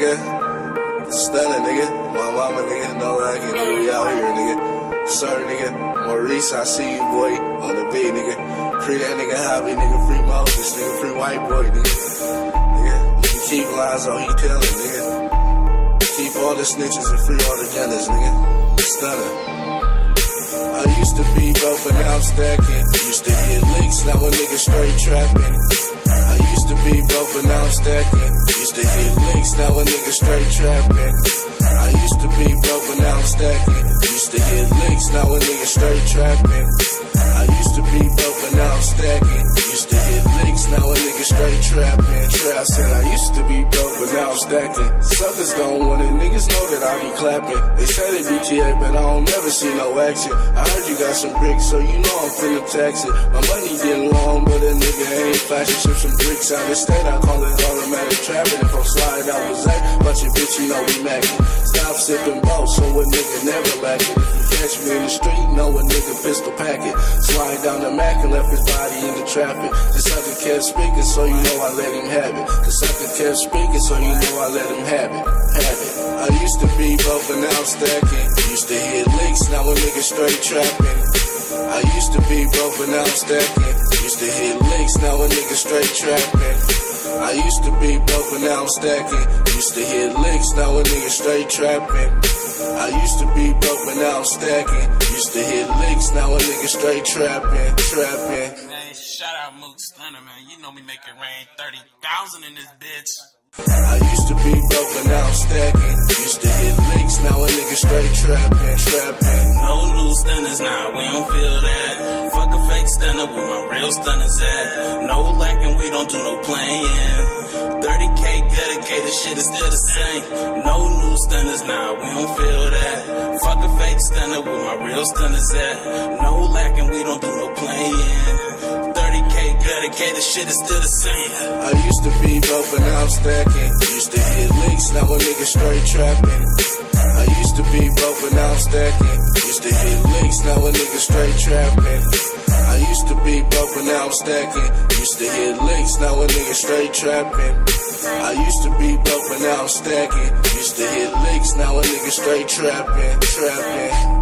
nigga. Stunning, nigga. My mama, nigga. No ragging, nigga. We out here, nigga. Sir, nigga. Maurice, I see you, boy. On the beat, nigga. Free that nigga hobby, nigga. Free Moses, nigga. Free white boy, nigga. Nigga. Can keep lies on he telling, nigga. Keep all the snitches and free all the gunners, nigga. Stunning. I used to be broke, but now I'm stacking. Used to get links, now a nigga straight trapping. I used to be broke, but now I'm stacking. Used to hit links, now a nigga straight trapping. I used to be broke, but now I'm stacking. Used to hit links, now a nigga straight trapping. To be broke, but now I'm stacking. Suckers don't want it, niggas know that I be clapping. They say they BTA, but I don't never see no action. I heard you got some bricks, so you know I'm finna tax it. My money getting long, but a nigga ain't flashing. Ship some bricks out of state, I call it automatic trapping. If I'm sliding out with Zay, bunch of bitch, you know we macking. Stop sipping both, so a nigga never lacking. Catch me in the street, know a nigga pistol packet. Slide down the Mac and left his body in the traffic. The sucker kept speaking, so you know I let him have it. The sucker kept speaking, so you know I let him have it. Have it. I used to be broke, but now I'm stacking. Used to hit licks, now a nigga straight trapping. I used to be broke, but now I'm stacking. Used to hit licks, now a nigga straight trapping. I used to be broke, but now I'm stacking. Used to hit licks, now a nigga straight trapping. I used to be broke, but now I'm stacking. Used to hit licks, now a nigga straight trapping, trapping. Man, shout out Mook Stunna, man. You know me make it rain 30,000 in this bitch. I used to be broke, but now I'm stacking. Used to hit licks, now a nigga straight trapping, trapping. No loose stunners, nah, we don't feel that. Fuck a fake stunner where my real stunners at. No lacking, we don't do no playing. 30k dedicated, shit is still the same. No new stunners, nah, we don't feel that. Fuck a fake stunner where my real stunners at. No lacking, we don't do no playing. 30k dedicated, shit is still the same. I used to be broke, but now I'm stacking. Used to hit licks, now a nigga straight trapping. I used to be broke, but now I'm stacking. Used to hit licks, now a nigga straight trapping. I used to be broke, but now I'm stacking. Used to hit licks, now a nigga straight trapping. I used to be broke, but now I'm stacking. Used to hit licks, now a nigga straight trapping, trapping.